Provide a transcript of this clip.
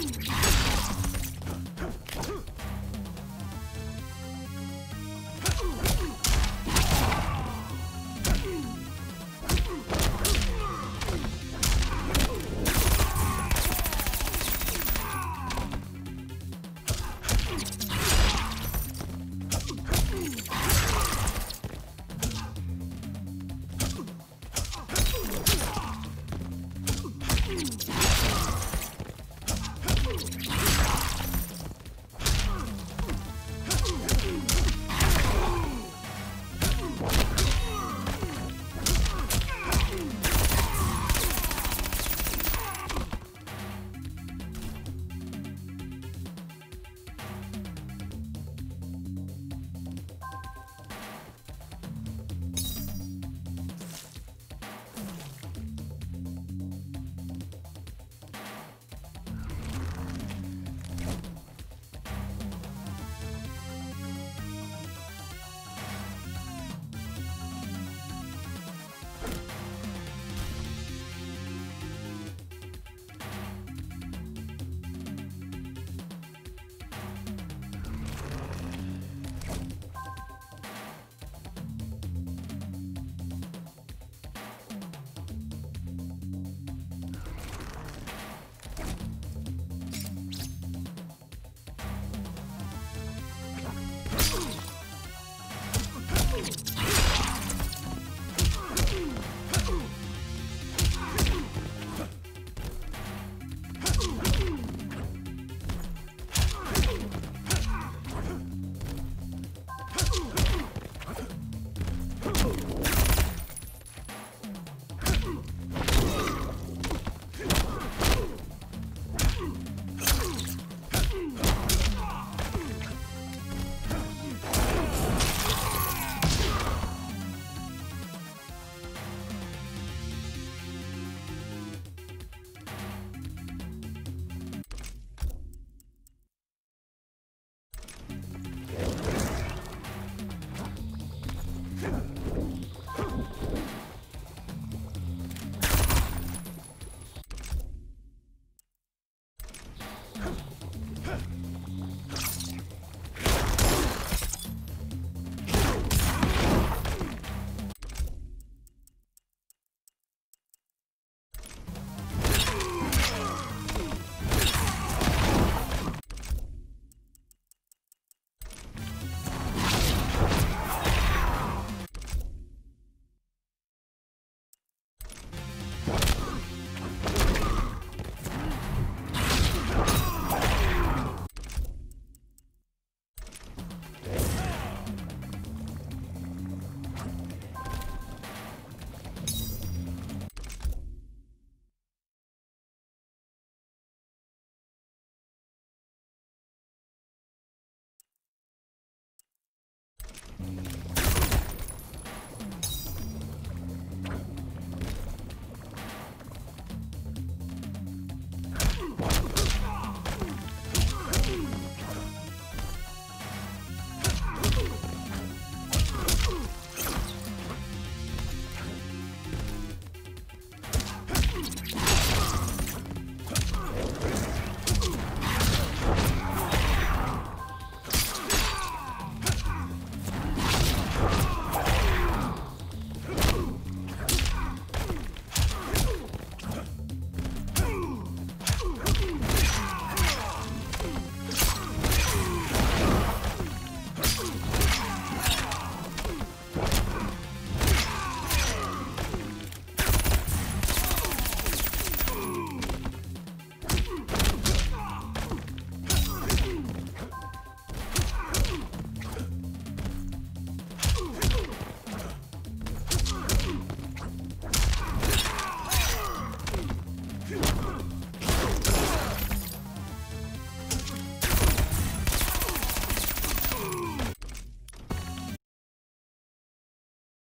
Ooh.